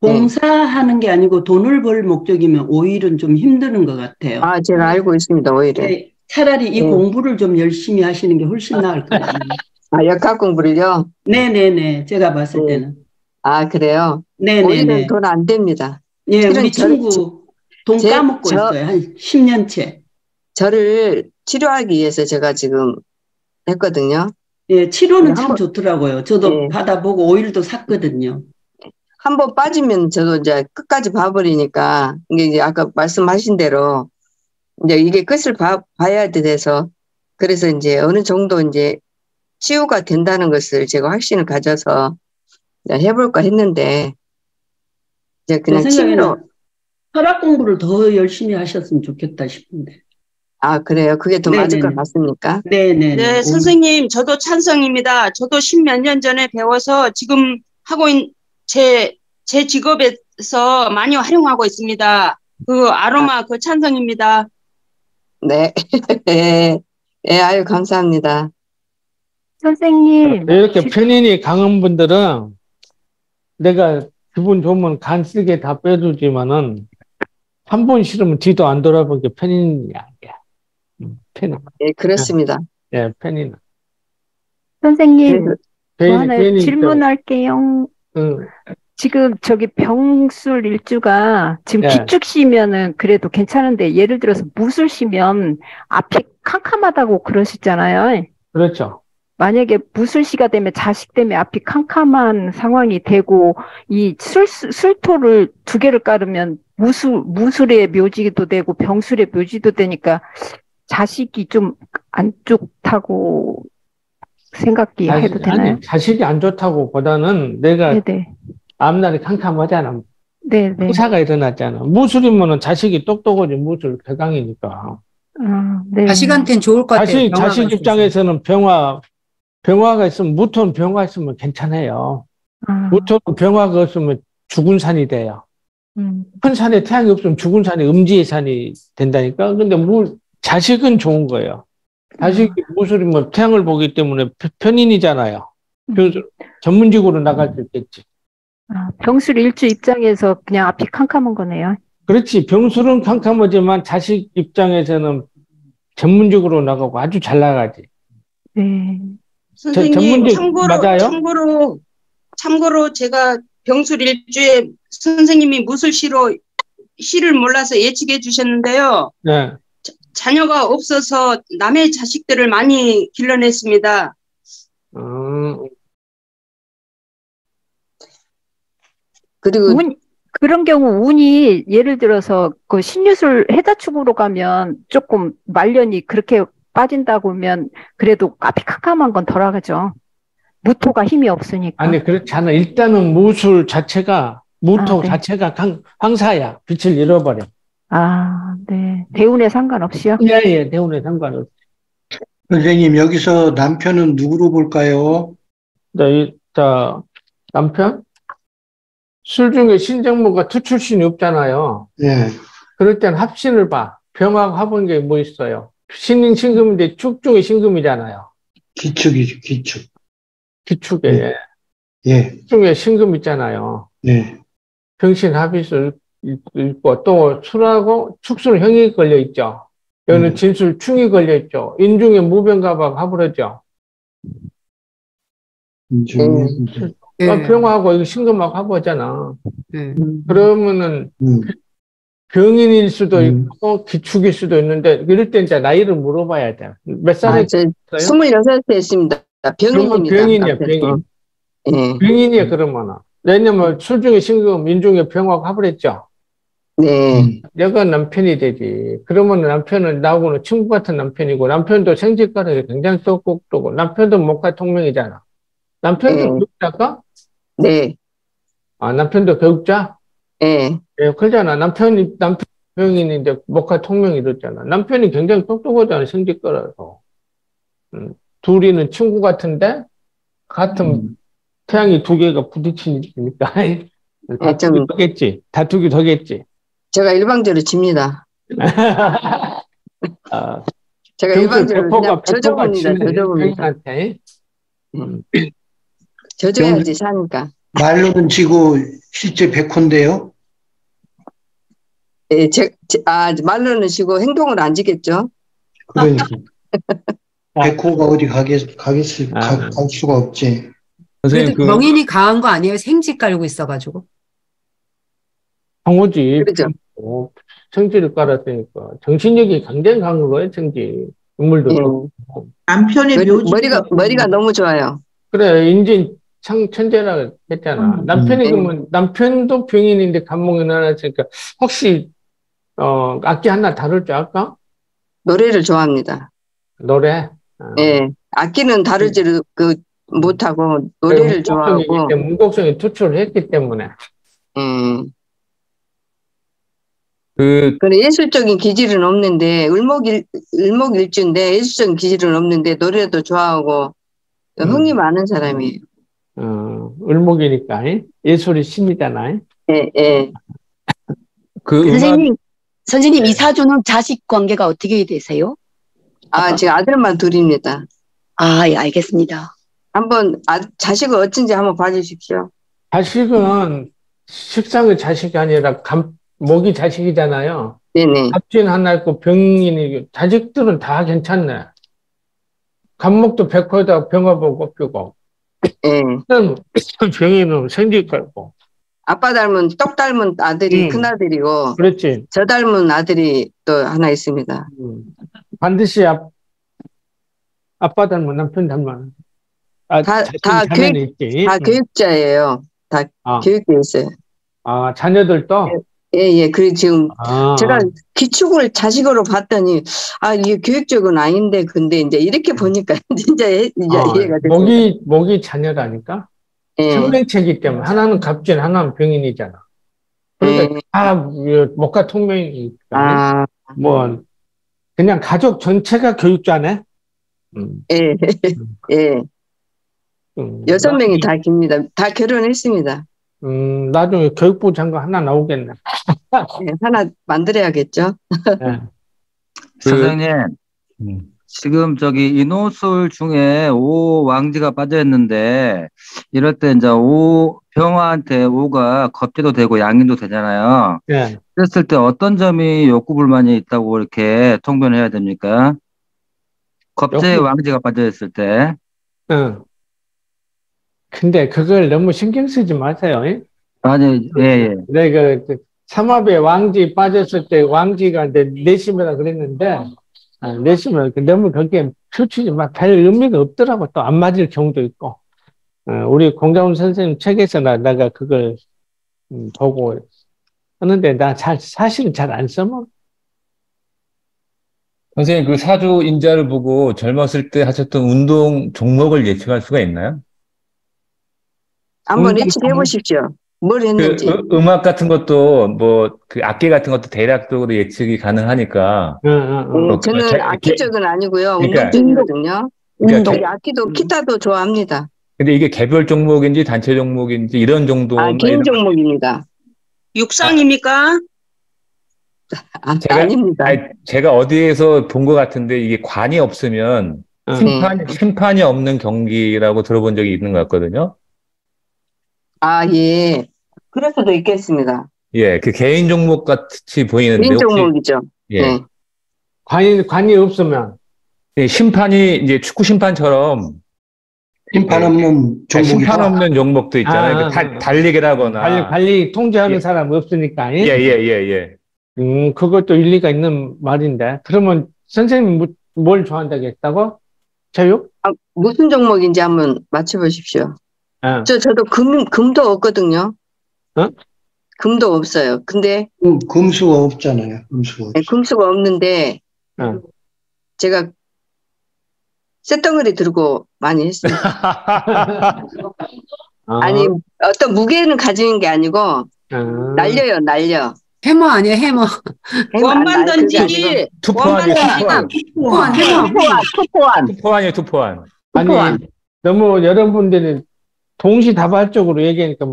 봉사하는 게 아니고 돈을 벌 목적이면 5일은 좀 힘드는 것 같아요. 아, 제가 알고 있습니다, 오히려. 네, 차라리 이 네. 공부를 좀 열심히 하시는 게 훨씬 나을 것 같아요. 아, 역학 공부를요? 네네네, 제가 봤을 네. 때는. 아, 그래요? 네네네. 오히려 돈안 됩니다. 예, 우리 저- 친구 돈 제- 까먹고 저- 있어요. 한 10년째. 저를 치료하기 위해서 제가 지금 했거든요. 예, 치료는 네, 참 좋더라고요. 저도 네. 받아보고 오일도 샀거든요. 한 번 빠지면 저도 이제 끝까지 봐버리니까, 이게 이제 아까 말씀하신 대로, 이제 이게 끝을 봐, 봐야 돼서, 그래서 이제 어느 정도 이제 치유가 된다는 것을 제가 확신을 가져서 이제 해볼까 했는데, 이제 그냥 생각에는 철학 공부를 더 열심히 하셨으면 좋겠다 싶은데. 아, 그래요? 그게 더 맞을 것 네네네. 같습니까? 네네네. 네, 선생님, 저도 찬성입니다. 저도 십몇 년 전에 배워서 지금 하고 있는 제, 제 직업에서 많이 활용하고 있습니다. 그 아로마 그 찬성입니다. 네. 예, 예, 아유, 감사합니다. 선생님, 이렇게 지- 편인이 강한 분들은 내가 기분 좋으면 간 쓰게 다 빼주지만은 한 번 싫으면 뒤도 안 돌아본 게 편인이야. 음, 편인. 예, 그렇습니다. 예, 편인. 선생님, 저 괜히- 하나 질문할게요. 저, 응, 지금 저기 병술 일주가 지금 예. 기축 시면은 그래도 괜찮은데 예를 들어서 무술 시면 앞이 캄캄하다고 그러시잖아요. 그렇죠. 만약에 무술시가 되면 자식 때문에 앞이 캄캄한 상황이 되고 이 술, 술토를 두 개를 깔으면 무술, 무술의 묘지도 되고 병술의 묘지도 되니까 자식이 좀 안 좋다고 생각이 해도 되나요? 아니, 자식이 안 좋다고 보다는 내가 네네. 앞날이 캄캄하잖아. 네네. 행사가 일어났잖아. 무술이면은 자식이 똑똑하지, 무술 개강이니까. 아, 네. 자식한테는 좋을 것 같아요. 자식, 병화가 자식. 입장에서는 병화, 병화가 있으면, 무토는 병화 있으면 괜찮아요. 아, 무토는 병화가 없으면 죽은 산이 돼요. 음, 큰 산에 태양이 없으면 죽은 산이 음지의 산이 된다니까. 근데 무, 자식은 좋은 거예요. 자식이 무술이면 태양을 보기 때문에 편- 편인이잖아요. 그래서 전문직으로 나갈 수 있겠지. 아, 병술 일주 입장에서 그냥 앞이 캄캄한 거네요. 그렇지. 병술은 캄캄하지만 자식 입장에서는 전문직으로 나가고 아주 잘 나가지. 네. 선생님, 전문직 참고로, 맞아요? 참고로, 참고로 제가 병술 일주에 선생님이 무술 시로 시를 몰라서 예측해 주셨는데요. 네. 자녀가 없어서 남의 자식들을 많이 길러냈습니다. 음, 그리고 운, 그런 경우 운이 예를 들어서 그 신유술 해자 축으로 가면 조금 말년이 그렇게 빠진다고 하면 그래도 앞이 캄캄한 건 덜하죠. 무토가 힘이 없으니까. 아니, 그렇지 않아. 일단은 무술 자체가, 무토 아, 네. 자체가 강, 황사야. 빛을 잃어버려. 아, 네. 대운에 상관없이요? 예, 예, 대운에 상관없이. 선생님, 여기서 남편은 누구로 볼까요? 자, 이, 자, 남편? 술 중에 신정모가 투 출신이 없잖아요. 예, 그럴 땐 합신을 봐. 병하고 합은 게 뭐 있어요? 신인 신금인데 축 중에 신금이잖아요. 기축이죠, 기축. 기축에. 네. 예, 축 중에 신금 있잖아요. 네, 병신 합의술 있고, 또 술하고 축술 형이 걸려 있죠. 여기는 음. 진술 충이 걸려 있죠. 인중에 무병가박 합으로죠. 인중에, 예. 아, 병하고 이거 신금하고 합하잖아. 그러면은 음, 병인일 수도 음. 있고 기축일 수도 있는데 이럴 때 이제 나이를 물어봐야 돼. 몇 살에 아, 저 있어요? 26세 했습니다. 병인입니다. 병인이야. 병인. 예. 병인이야 그러면은. 왜냐면 술 중에 신금, 인중에 병하고 합을 했죠. 네. 음, 내가 남편이 되지. 그러면 남편은 나하고는 친구 같은 남편이고 남편도 생직가락이 굉장히 똑똑똑고 남편도 목화 통명이잖아. 남편도 네. 교육자가? 네. 아 남편도 교육자? 예. 예, 그러잖아. 남편이 남편 병인인데 목화 통명 이랬잖아. 남편이 굉장히 똑똑하잖아. 생직가라서. 음, 둘이는 친구 같은데 같은 음. 태양이 두 개가 부딪히니까 다투기 좀- 더겠지. 다투기 더겠지. 제가 일방적으로 집니다. 아, 제가 일방적으로. 치는 져줘봅니다. 져줘야지 사니까. 말로는 지고 실제 백호인데요. 예, 제, 제- 아, 말로는 지고 행동을 안 지겠죠? 그러니까. 백호가 어디 가겠, 가겠을, 아. 가, 갈 수가 없지. 선생님 그 명인이 강한 거 아니에요? 생지 깔고 있어가지고. 방어지. 그렇죠. 어, 성질을 깔았으니까 정신력이 굉장히 강한 거예요. 성질. 인물도 음. 좋고. 남편의 머리, 묘지 머리가, 머리가 너무 좋아요. 그래 인진 청 천재라 했잖아. 음. 남편이 음. 그러면 남편도 병인인데 감목이 나왔으니까 혹시 어 악기 하나 다룰 줄 알까? 노래를 좋아합니다. 노래. 어. 예. 악기는 다루지를 그 못하고 노래를 문곡성이기 좋아하고 때문에 문곡성이 투출을 했기 때문에. 음. 그 그런 예술적인 기질은 없는데 을목일 을목일주인데 예술적인 기질은 없는데 노래도 좋아하고 음. 흥이 많은 사람이에요. 어, 을목이니까 이? 예술의 신이잖아. 이? 예, 예. 그 음악 선생님, 선생님 이 사주는 자식 관계가 어떻게 되세요? 아, 지금 아들만 둘입니다. 아, 예, 알겠습니다. 한번 아, 자식을 어쩐지 한번 봐주십시오. 자식은 식상의 자식이 아니라 감, 목이 자식이잖아요. 네네. 갑진 하나 있고 병인이 자식들은 다 괜찮네. 감목도 백호에다 병화보고 꼽히고. 예. 그럼 병인은 생직하고. 아빠 닮은 똑 닮은 아들이 음. 큰 아들이고 그렇지. 저 닮은 아들이 또 하나 있습니다. 음. 반드시 앞, 아빠 닮은 남편 닮은. 아, 다- 다 있지. 다 음. 교육자예요. 다 아, 교육돼 있어요. 아, 자녀들도? 예, 예. 그리고 지금 아, 제가 기축을 자식으로 봤더니 아 이게 교육적은 아닌데 근데 이제 이렇게 보니까 진짜 해- 이제 아, 이해가 됐어요. 목이, 목이 자녀라니까? 예. 생명체이기 때문에 하나는 갑진, 하나는 병인이잖아. 그러니까 예. 다 목과 통명이니까. 아, 뭐, 그냥 가족 전체가 교육자네? 음, 예, 예. 음, 여섯 나- 명이 다 깁니다. 다 결혼했습니다. 음, 나중에 교육부 장관 하나 나오겠네. 예, 하나 만들어야겠죠. 예. 그- 선생님, 음. 지금 저기 인호술 중에 오 왕지가 빠져 있는데 이럴 때 이제 오 병화한테 오가 겁제도 되고 양인도 되잖아요. 예. 그랬을 때 어떤 점이 욕구 불만이 있다고 이렇게 통변해야 됩니까? 겁제 욕구- 왕지가 빠져 있을 때. 응. 근데 그걸 너무 신경 쓰지 마세요. 예? 아니, 예, 예. 내가 그 삼합에 왕지 빠졌을 때 왕지가 이제 내심이라 그랬는데, 아, 내심을 그 너무 거기에 표치지 마. 별 의미가 없더라고. 또 안 맞을 경우도 있고. 어, 우리 공자훈 선생님 책에서 나, 내가 그걸 음, 보고 하는데 나 잘, 사실은 잘 안 써먹. 선생님 그 사주 인자를 보고 젊었을 때 하셨던 운동 종목을 예측할 수가 있나요? 한번 운동 예측해 보십시오. 뭘그 했는지. 으- 음악 같은 것도 뭐 그 악기 같은 것도 대략적으로 예측이 가능하니까. 응. 음, 어, 저는 게- 악기 쪽은 아니고요. 그러니까- 운동적이거든요. 그러니까 저기 악기도 기타도 좋아합니다. 근데 이게 개별 종목인지 단체 종목인지 이런 정도. 아, 개인 종목입니다. 육상입니까? 아, 제가- 아닙니다. 아니, 제가 어디에서 본 것 같은데 이게 관이 없으면 응. 심판, 심판이 없는 경기라고 들어본 적이 있는 것 같거든요. 아, 예. 그럴 수도 있겠습니다. 예, 그 개인 종목 같이 보이는데 개인 종목이죠. 예, 네. 관이, 관이 없으면, 예, 심판이 이제 축구 심판처럼 심판 없는 아니, 종목이다. 심판 없는 종목도 있잖아요. 아, 그 달, 아. 달리기라거나. 관리, 관리 통제하는 예. 사람 없으니까. 예, 예, 예, 예. 음, 그것도 일리가 있는 말인데. 그러면 선생님 뭐- 뭘 좋아한다고 했다고? 체육? 아, 무슨 종목인지 한번 맞춰보십시오. 아, 저, 저도 금, 금도 없거든요. 어? 금도 없어요. 근데 금- 금수가 없잖아요. 금수가. 네, 금수가 없는데 어. 제가 쇳덩어리 들고 많이 했습니다. 아, 아니 어떤 무게는 가지는 게 아니고 아. 날려요 날려. 해머 아니에요, 해머. 원반 던지기. 투포환. 투포환, 해머. 투포환 투포환. 투포환이에요, 투포환. 아니, 너무 여러분들이 동시다발적으로 얘기하니까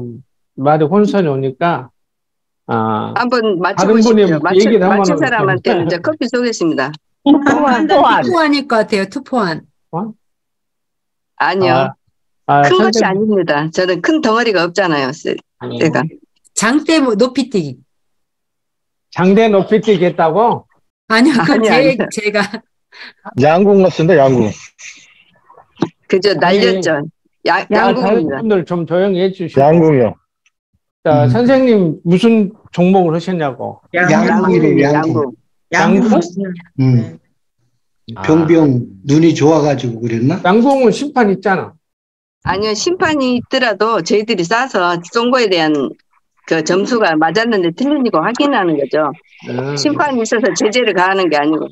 말이 혼선이 오니까, 아, 한번 다른 분이 맞춰보십시오. 맞춘, 얘기를 하면은 맞춘 사람한테는 이제 커피 쏘겠습니다. 투포환, 투포환. 투포환일 것 같아요, 투포환. 아니요. 아, 아, 큰 것이 선생님, 아닙니다. 저는 큰 덩어리가 없잖아요. 쎄- 아니, 제가. 장대 뭐 높이뛰기. 장대 높이 뛰겠다고? 아니요, 그 아니, 제, 아니요. 제가. 양궁 같은데, 양궁. 그저 날렸죠. 야, 야, 다른 양궁입니다. 분들 좀 조용히 해주시고. 양궁이요. 자, 음. 선생님 무슨 종목을 하셨냐고? 양궁이래, 양궁. 양궁. 양궁? 음. 아. 병병 눈이 좋아가지고 그랬나? 양궁은 심판 있잖아. 아니요, 심판이 있더라도 저희들이 싸서 쏜 거에 대한 그 점수가 맞았는데 틀린지 확인하는 거죠. 음, 심판이 있어서 제재를 가하는 게 아니고.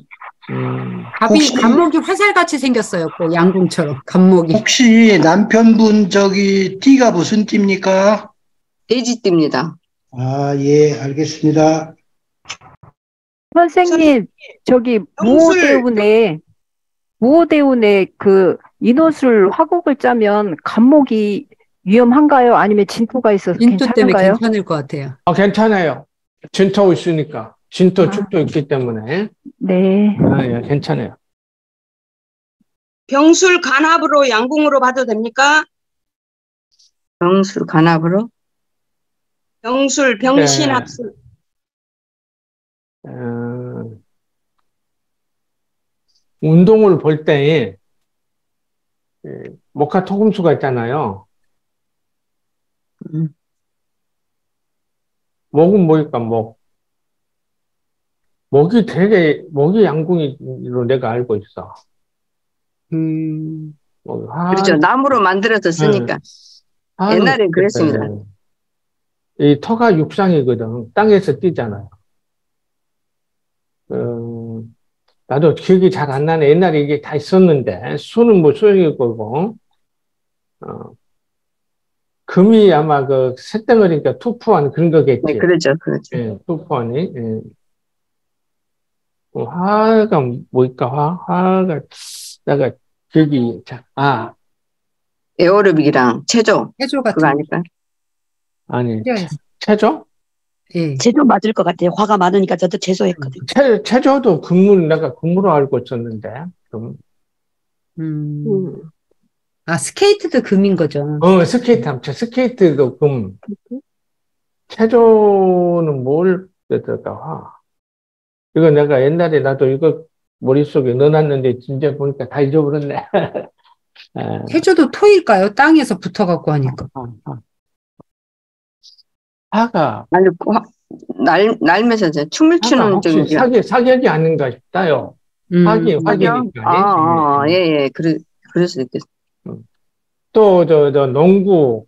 음. 갑이, 혹시- 갑목이 화살같이 생겼어요, 그 양궁처럼. 갑목이. 혹시 남편분 저기 띠가 무슨 띠입니까? 돼지띠입니다. 아, 예, 알겠습니다. 선생님, 저기 영술. 무오대운에 무오대운에 그 인호술 화곡을 짜면 간목이 위험한가요? 아니면 진토가 있어서 때문에 괜찮은가요? 괜찮을 것 같아요. 아, 괜찮아요. 진토 있으니까. 진토 아. 축도 있기 때문에. 네. 아, 예, 괜찮아요. 병술 간합으로 양궁으로 봐도 됩니까? 병술 간합으로. 병술, 네. 병신합술. 어, 운동을 볼 때, 예, 목화 토금수가 있잖아요. 음. 목은 뭐일까, 목. 목이 되게, 목이 양궁이로 내가 알고 있어. 음, 목이 화- 그렇죠. 나무로 만들어서 쓰니까. 아, 옛날엔 그랬습니다. 이 터가 육상이거든. 땅에서 뛰잖아요. 어, 나도 기억이 잘 안 나네. 옛날에 이게 다 있었는데, 수는 뭐 수영일 거고, 어, 금이 아마 그 쇳덩어리니까 투푸한 그런 거겠지. 네, 그렇죠. 그렇죠. 예, 투푸한이. 예. 어, 화가 뭘까? 화, 화가, 내가 자, 아, 에어로빅이랑 체조. 해조 같은 그거 아닐까? 아니. 체조? 예. 제조 맞을 것 같아요. 화가 많으니까 저도 제소했거든요. 체, 체조도 금물, 내가 금으로 알고 있었는데, 금. 음. 아, 스케이트도 금인 거죠. 어, 스케이트 함체, 스케이트도 금. 체조는 뭘 빼들까? 이거 내가 옛날에 나도 이거 머릿속에 넣어놨는데, 이제 보니까 다 잊어버렸네. 아, 해조도 토일까요? 땅에서 붙어갖고 하니까. 화가, 아니, 화- 날, 날면서 이제 춤을 추는 쪽이죠. 사격, 사격이 아닌가 싶다요. 음. 화기, 사격? 화기니까. 아, 아, 아, 예, 예. 그래, 그럴 수도 있겠어. 또, 저, 저, 농구,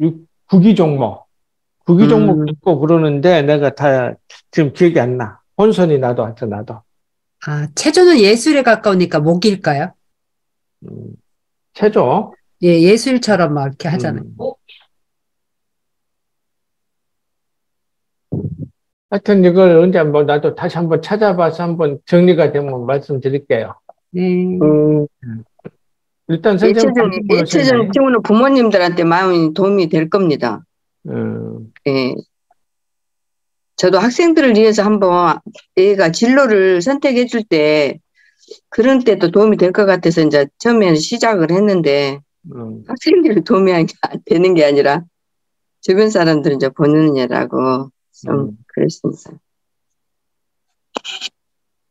육- 구기 종목. 구기 음. 종목도 있고 그러는데 내가 다 지금 기억이 안 나. 혼선이 나도 하여 나도. 아, 체조는 예술에 가까우니까 목일까요? 음, 체조? 예, 예술처럼 막 이렇게 하잖아요. 음. 하여튼 이걸 언제 한번 나도 다시 한번 찾아봐서 한번 정리가 되면 말씀드릴게요. 네. 음, 일단 예, 선생님 일체적, 일체적 예, 부모님들한테 많이 도움이 될 겁니다. 음. 예, 저도 학생들을 위해서 한번 얘가 진로를 선택해 줄 때 그런 때도 도움이 될 것 같아서 이제 처음에는 시작을 했는데 음, 학생들이 도움이 안- 되는 게 아니라 주변 사람들은 이제 보느냐라고 좀 그랬습니다.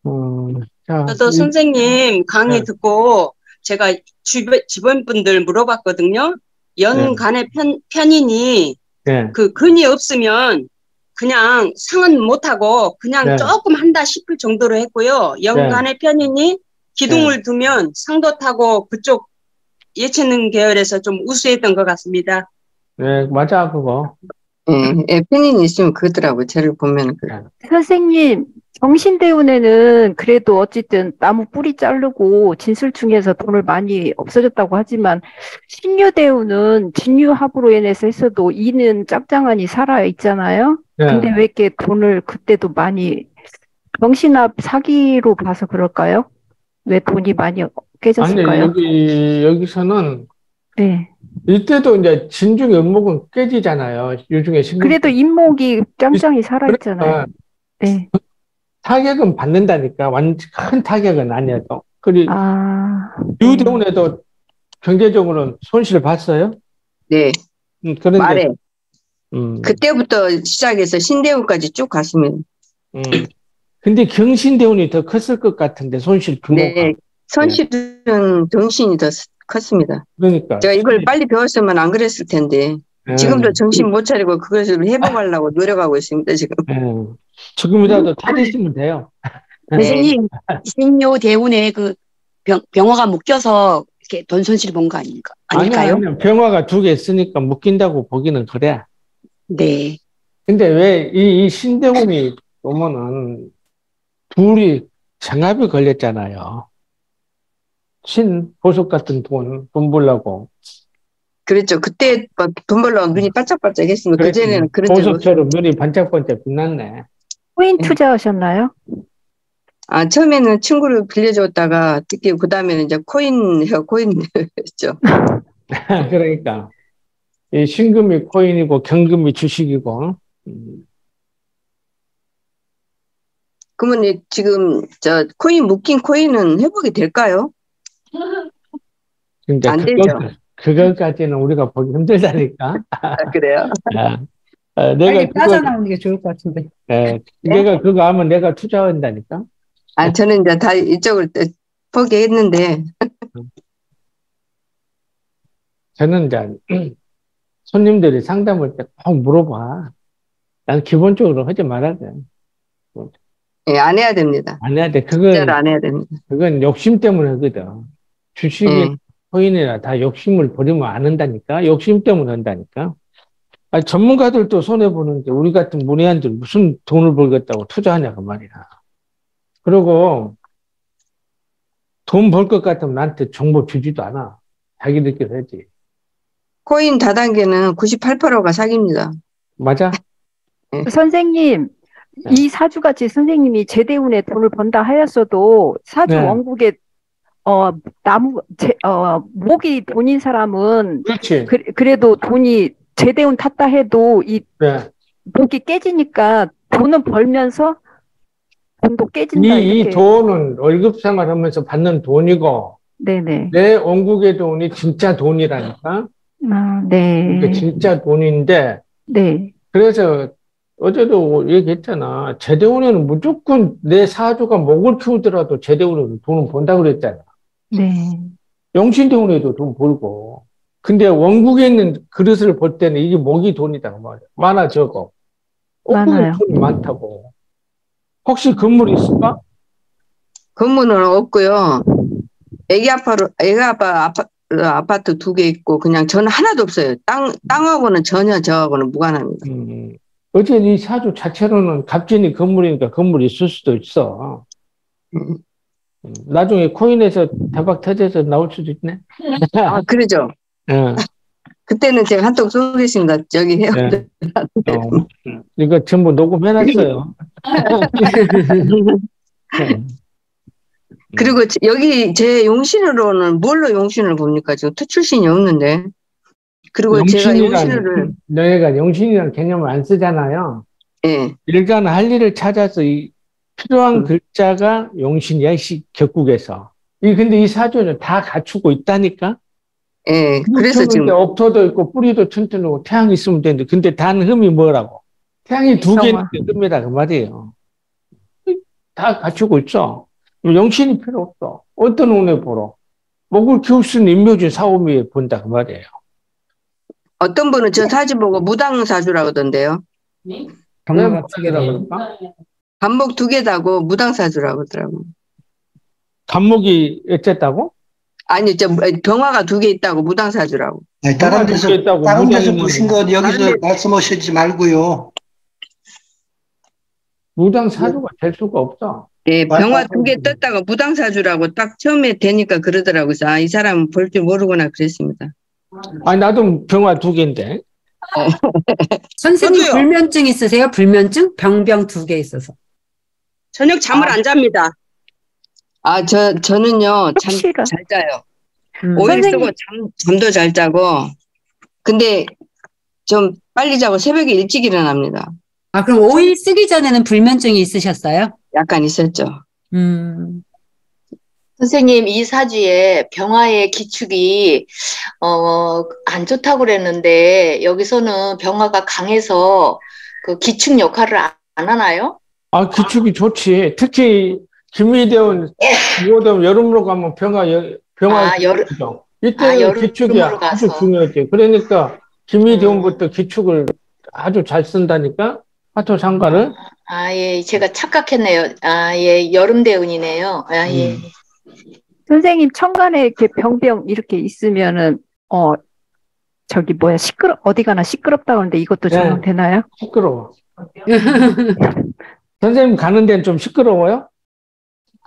음, 자, 저도 이- 선생님 강의 네. 듣고 제가 주변, 주변 분들 물어봤거든요. 연간의 편, 편인이 네. 그 근이 없으면 그냥 상은 못하고 그냥 네. 조금 한다 싶을 정도로 했고요. 연간의 편인이 기둥을 두면 상도 타고 그쪽 예체능 계열에서 좀 우수했던 것 같습니다. 네, 맞아, 그거. 예, 예, 편인이 있으면 그러더라고요. 저를 보면 그 선생님, 정신대운에는 그래도 어쨌든 나무 뿌리 자르고 진술충에서 돈을 많이 없어졌다고 하지만 신유대운은 진유합으로 인해서 했어도 이는 짭짱하니 살아 있잖아요. 네. 근데 왜 이렇게 돈을 그때도 많이 정신합 사기로 봐서 그럴까요? 왜 돈이 많이 아니, 깨졌을까요? 여기, 여기서는 네. 이때도 이제 진중의 음목은 깨지잖아요. 유중에 신경 그래도 인목이 짱짱이 살아 있잖아요. 그러니까 네. 타격은 받는다니까. 완전 큰 타격은 아니어도. 그리고 아, 유대운에도 경제적으로는 손실을 봤어요. 네, 음, 그런데 말에 음, 그때부터 시작해서 신대우까지 쭉 갔습니다. 음. 근데 경신대운이 더 컸을 것 같은데 손실 규모가. 네, 손실은 정신이 더 컸습니다. 그러니까. 제가 이걸 빨리 배웠으면 안 그랬을 텐데 네. 지금도 정신 못 차리고 그것을 회복하려고 노력하고 있습니다. 지금. 네. 지금이라도 찾으시면 돼요. 네. 선생님, 신요 대운에 그 병, 병화가 묶여서 이렇게 돈 손실 본 거 아닌가? 아닐까요? 아니야, 아니야. 병화가 두 개 있으니까 묶인다고 보기는 그래. 네. 근데 왜 이 이 신대운이 보면은 둘이 장합이 걸렸잖아요. 신 보석 같은 돈, 돈 벌라고. 그랬죠. 그때 뭐돈 벌려고 눈이 반짝반짝 했습니다. 그랬지. 그전에는 그런. 보석처럼 눈이 반짝반짝 빛났네. 코인 투자하셨나요? 아, 처음에는 친구를 빌려줬다가 특히 그 다음에는 이제 코인, 코인 했죠. 그러니까 이 신금이 코인이고 경금이 주식이고 음, 그러면 이 지금 저 코인 묶인 코인은 회복이 될까요? 근데 안 그러니까 그거, 되죠. 그거까지는 우리가 보기 힘들다니까. 아, 그래요? 아, 아, 내가 빨리 그거, 빠져나오는 게 좋을 것 같은데. 예, 내가 그거 하면 내가 투자한다니까. 아, 저는 이제 다 이쪽을 또 포기했는데, 저는 이제 손님들이 상담할 때 꼭 물어봐. 난 기본적으로 하지 말아야 돼. 예, 안 해야 됩니다. 안 해야 돼. 그건 안 해야 됩니다. 그건 욕심 때문에 하거든. 주식이 음. 코인이나 다 욕심을 버리면 안 한다니까. 욕심 때문에 한다니까. 아, 전문가들도 손해 보는데 우리 같은 문외한들 무슨 돈을 벌겠다고 투자하냐고 말이야. 그리고 돈 벌 것 같으면 나한테 정보 주지도 않아. 자기들끼리 하지. 코인 다단계는 98%가 사기입니다. 맞아? 선생님, 이 사주같이 선생님이 제대운에 돈을 번다 하였어도 사주 네. 원국에 어 나무 제, 어 목이 돈인 사람은 그렇지. 그, 그래도 돈이 제대운 탔다 해도 이 네. 목이 깨지니까 돈은 벌면서 돈도 깨진다 이, 이 돈은 월급 생활하면서 받는 돈이고 네네 내 원국의 돈이 진짜 돈이라니까. 아, 네. 그게 진짜 돈인데 네. 그래서 어제도 얘기했잖아. 제대운에는 무조건 내 사주가 목을 키우더라도 제대운에는 돈을 번다 그랬잖아. 네. 영신대운에도 돈 벌고. 근데 원국에 있는 그릇을 볼 때는 이게 목이 돈이다 그 말이야. 많아 적어. 많아요. 돈이 많다고. 혹시 건물 있을까? 건물은 없고요. 애기 아파로, 애기 아빠 아파, 아파트 두 개 있고 그냥 저는 하나도 없어요. 땅, 땅하고는 전혀 저하고는 무관합니다. 음. 어제 이 사주 자체로는 갑진이 건물이니까 건물이 있을 수도 있어. 음, 나중에 코인에서 대박 터져서 나올 수도 있네. 아, 그러죠. 어. 그때는 제가 한턱 쏘겠습니다. 저기 해요. 네. 어, 이거 전부 녹음해놨어요. 네. 그리고 제- 여기 제 용신으로는 뭘로 용신을 봅니까? 지금 투 출신이 없는데. 그리고 제가 용신을 너희가 용신이라는 개념을 안 쓰잖아요. 예. 일간 할 일을 찾아서 이 필요한 글자가 용신이야, 이 시- 격국에서. 이 근데 이 사주는 다 갖추고 있다니까. 예. 그래서 지금 습토도 있고 뿌리도 튼튼하고 태양이 있으면 되는데 근데 단 흠이 뭐라고? 태양이 두 개는 흠이다 그 말이에요. 다 갖추고 있어. 용신이 필요 없어. 어떤 운에 보러? 목을 키울 수 있는 인묘진 사오미에 본다 그 말이에요. 어떤 분은 저 사주 보고 무당사주라고 하던데요. 경마가 두 개라고 그럴까? 반복 두 개다고 무당사주라고 하더라고. 간목이 어쨌다고? 아니, 저 병화가 두 개 있다고 무당사주라고. 아니, 다른 데서 있다고, 다른 데서. 보신 건 여기서 말씀하시지 말고요. 무당 사주가 될 수가 없어. 예, 맞- 병화. 두 개 떴다가 무당사주라고 딱 처음에 되니까 그러더라고요. 아, 이 사람은 볼줄 모르구나 그랬습니다. 아니 나도 병화 두 개인데. 선생님 저도요. 불면증 있으세요? 불면증? 병병 두 개 있어서. 저녁 잠을 안 잡니다. 아, 저, 저는요, 잠, 확실한. 잘 자요. 음. 오일 선생님. 쓰고 잠, 잠도 잘 자고. 근데 좀 빨리 자고 새벽에 일찍 일어납니다. 아, 그럼 오일 쓰기 전에는 불면증이 있으셨어요? 약간 있었죠. 음. 선생님, 이 사주에 병화의 기축이, 어, 안 좋다고 그랬는데, 여기서는 병화가 강해서 그 기축 역할을 안, 안 하나요? 아 기축이 좋지. 특히 김미대원 무호대원 여름으로 가면 병화 여- 병화 아, 여름- 이때 아, 는 기축이 아주. 음. 중요하지. 그러니까 김미대원부터 기축을 아주 잘 쓴다니까 화토 상가를. 아, 예, 제가 착각했네요. 아, 예, 여름 대운이네요. 아, 예. 음. 선생님 천간에 이렇게 병병 이렇게 있으면은 어 저기 뭐야 시끄러 어디 가나 시끄럽다고 하는데 이것도 네. 적용되나요? 시끄러워. 선생님 가는 데는 좀 시끄러워요?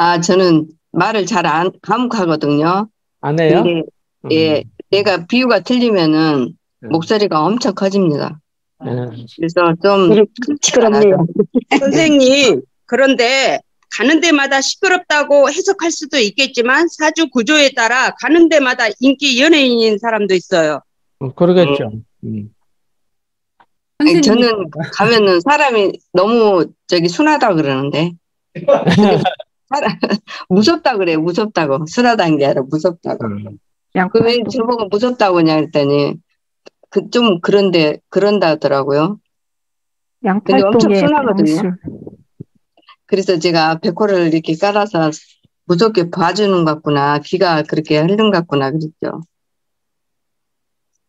아, 저는 말을 잘 안, 감옥하거든요. 안 해요? 근데, 음. 예, 내가 비유가 틀리면은 네. 목소리가 엄청 커집니다. 네. 그래서 좀 시끄럽네요. 선생님, 그런데 가는 데마다 시끄럽다고 해석할 수도 있겠지만 사주 구조에 따라 가는 데마다 인기 연예인인 사람도 있어요. 음, 그러겠죠. 음. 아니, 저는 가면은 사람이 너무 저기 순하다 그러는데 무섭다 그래 무섭다고. 순하다는 게 아니라 무섭다고. 음. 그왜 저보고 무섭다고 그냥 했더니 그 좀 그런데 그런다 하더라고요. 근데 엄청 순하거든요. 그래서 제가 백호를 이렇게 깔아서 무섭게 봐주는 것 같구나. 귀가 그렇게 흐른 것 같구나 그랬죠.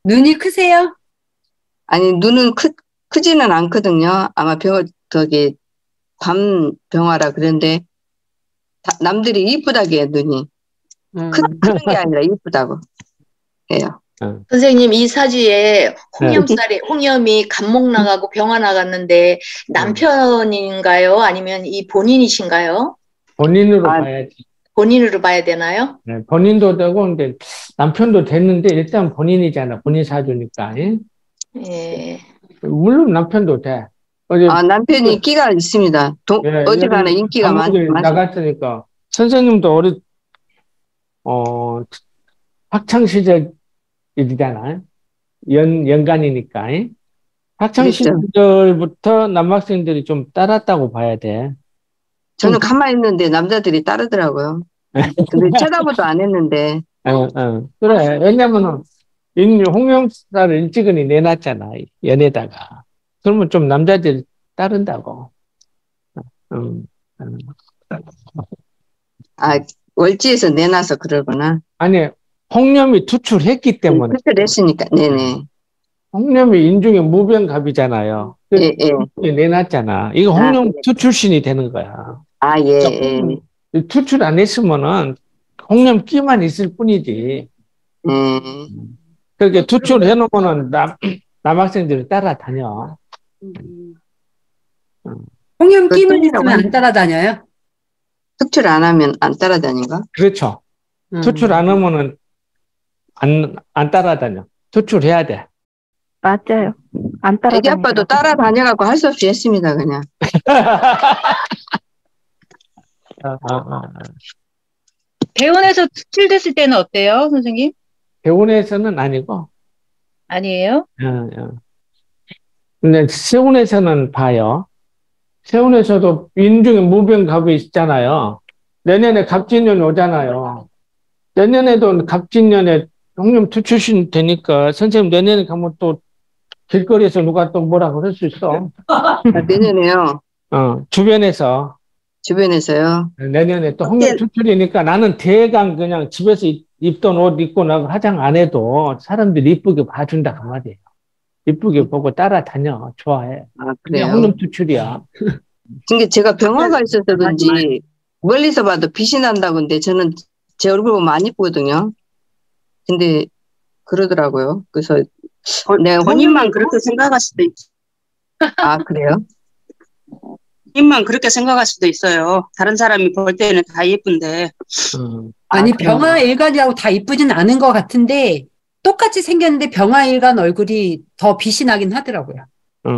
눈이 크세요? 아니 눈은 크 크지는 않거든요. 아마 병 저기 밤 병화라 그런데 다- 남들이 이쁘다고 해요 눈이 음. 크, 크는 게 아니라 이쁘다고 해요. 선생님, 이 사주에 홍염살이, 홍염이 간목 나가고 병화 나갔는데 남편인가요? 아니면 이 본인이신가요? 본인으로 아. 봐야지. 본인으로 봐야 되나요? 네, 본인도 되고, 근데 남편도 됐는데 일단 본인이잖아. 본인 사주니까. 예? 예. 물론 남편도 돼. 어제 아 남편이 끼가 있습니다. 동, 예, 가나 여기 인기가 많, 감옥에 많 나갔으니까 선생님도 어리 어 학창 시절이잖아. 연 연간이니까. 예? 학창 그렇죠. 시절부터 남학생들이 좀 따랐다고 봐야 돼. 저는 가만히 있는데 남자들이 따르더라고요. 근데 쳐다보도 안 했는데 어, 어. 그래. 왜냐면은, 인, 홍명사를 일찍은이 내놨잖아. 연에다가. 그러면 좀 남자들이 따른다고. 음, 음. 아 월지에서 내놔서 그러구나. 아니, 홍념이 투출했기 때문에. 그때 냈으니까 네네. 홍념이 인중에 무병갑이잖아요. 그래서 예, 예. 내놨잖아. 이거 아, 홍념 그래. 투출신이 되는 거야. 아 예. 예. 이 투출 안 했으면은 홍념 끼만 있을 뿐이지. 음. 그렇게 투출해 놓으면은 남, 남학생들이 따라다녀. 홍염 그 똥이라고 있으면 안 따라다녀요? 특출 안 하면 안 따라다닌가? 그렇죠. 음. 투출 안 하면은 안, 안 따라다녀. 투출해야 돼. 맞아요. 안 따라. 애기 아빠도 따라다녀갖고 할 수 없이 했습니다, 그냥. 아, 아, 아. 대원에서 투출됐을 때는 어때요, 선생님? 대원에서는 아니고, 아니에요? 어, 어. 근데 세운에서는 봐요. 세운에서도 인중에 무병갑이 있잖아요. 내년에 갑진년 오잖아요. 내년에도 갑진년에 형님 투출신 되니까 선생님 내년에 가면 또 길거리에서 누가 또 뭐라 그럴 수 있어. 아, 내년에요. 어, 주변에서. 주변에서요. 내년에 또 홍련 투출이니까 나는 대강 그냥 집에서 입- 입던 옷 입고 나고 화장 안 해도 사람들이 이쁘게 봐준다 그 말이에요. 이쁘게 보고 따라다녀. 좋아해. 아, 그래요? 홍련 투출이야. 근데 제가 병화가 있어서 그런지 멀리서 봐도 빛이 난다고 근데 저는 제 얼굴 보면 안 이쁘거든요. 근데 그러더라고요. 그래서 내 본인만 그렇게 생각할 수도 있, 아 그래요? 본인만 그렇게 생각할 수도 있어요. 다른 사람이 볼 때는 다 예쁜데. 아니 병화 일간이라고 다 이쁘진 않은 것 같은데 똑같이 생겼는데 병화 일간 얼굴이 더 빛이 나긴 하더라고요.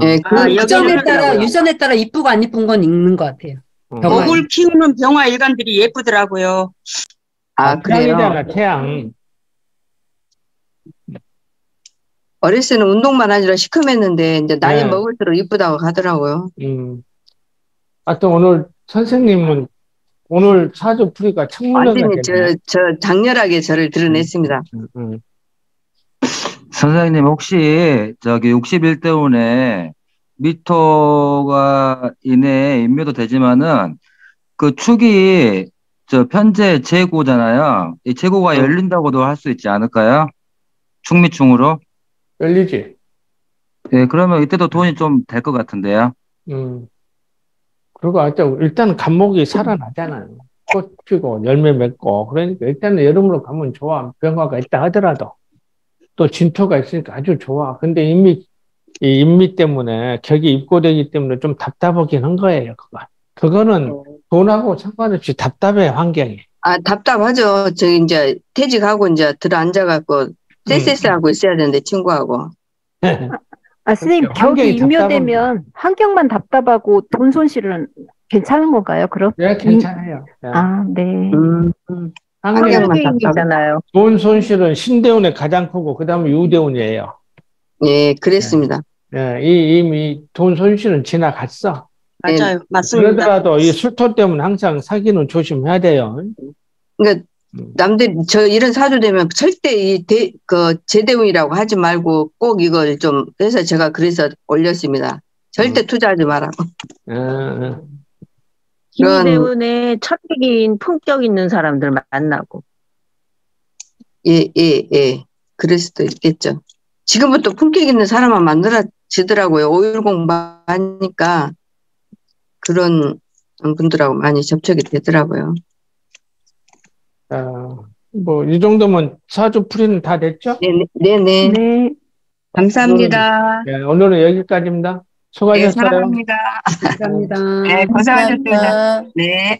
예, 그 아, 유전에 따라. 유전에 따라 이쁘고 안 이쁜 건 있는 것 같아요. 병화 목을 키우는 병화 일간들이 예쁘더라고요. 아 그래요? 태양이잖아, 태양. 어렸을 때는 운동만 하느라 시커맸는데 이제 나이 네. 먹을수록 이쁘다고 하더라고요. 음. 하여튼 오늘 선생님은 오늘 사주 풀이가 청문회가 완전히 저. 저 장렬하게 저를 드러냈습니다. 음. 선생님 혹시 저기 61대운에 미토가 이내 인묘도 되지만은 그 축이 저 편제 재고잖아요. 이 재고가 열린다고도 할 수 있지 않을까요? 충미충으로? 열리지. 예, 그러면 이때도 돈이 좀 될 것 같은데요. 음. 그리고 하여튼 일단 감목이 살아나잖아요. 꽃 피고 열매 맺고 그러니까 일단은 여름으로 가면 좋아. 병화가 있다 하더라도 또 진토가 있으니까 아주 좋아. 근데 이미 이 인미 때문에 격이 입고되기 때문에 좀 답답하긴 한 거예요. 그거. 그거는 돈하고 상관없이 답답해 환경이. 아 답답하죠. 저 이제 퇴직하고 이제 들어 앉아갖고 쎄쎄쎄 하고 있어야 되는데 친구하고. 아, 선생님, 그러니까 격이 임묘되면 환경만 답답하고 돈 손실은 괜찮은 건가요, 그럼? 네, 괜찮아요. 네. 아, 네. 음, 환경만 답답하잖아요. 돈 손실은 신대운의 가장 크고 그다음에 유대운이에요. 예, 그랬습니다. 예, 이 이미 돈 손실은 지나갔어. 맞아요. 맞습니다. 그러더라도 이 술토 때문에 항상 사기는 조심해야 돼요. 그러니까 남들 저 이런 사주 되면 절대 이그 제대운이라고 하지 말고 꼭 이걸 좀 그래서 제가 그래서 올렸습니다. 절대 투자하지 말라고. 어, 그런- 김대운에 천직인 품격 있는 사람들 만나고. 예, 예, 예. 그럴 수도 있겠죠. 지금부터 품격 있는 사람만 만들어지더라고요. 오일 공부하니까 그런 분들하고 많이 접촉이 되더라고요. 어, 뭐이 정도면 사주 풀이는 다 됐죠? 네네. 네네. 네. 감사합니다. 네, 오늘은 여기까지입니다. 네, 수고하셨어요. 사랑합니다. 감사합니다. 네, 고생하셨습니다. 네.